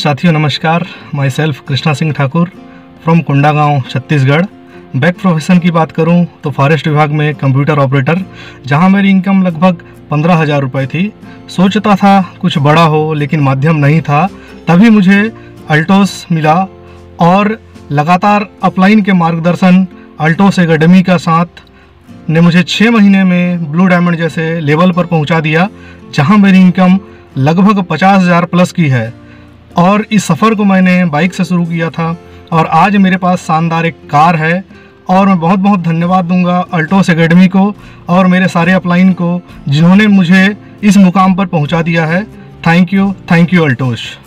साथियों, नमस्कार। Myself Krishna Singh Thakur from Kondagaon, Chhattisgarh. Back profession की बात करूँ तो फॉरेस्ट विभाग में कंप्यूटर ऑपरेटर जहाँ मेरी इनकम लगभग पंद्रह हज़ार रुपये थी। सोचता था कुछ बड़ा हो, लेकिन माध्यम नहीं था। तभी मुझे अल्टोस मिला और लगातार अपलाइन के मार्गदर्शन अल्टोस एकेडमी का साथ ने मुझे छः महीने में ब्लू डायमंड जैसे लेवल पर पहुँचा दिया, जहाँ मेरी इनकम लगभग पचास हज़ार प्लस की है। और इस सफ़र को मैंने बाइक से शुरू किया था और आज मेरे पास शानदार एक कार है और मैं बहुत बहुत धन्यवाद दूँगा अल्टोस एकेडमी को और मेरे सारे अपलाइन को जिन्होंने मुझे इस मुकाम पर पहुँचा दिया है। Thank you thank you Altos.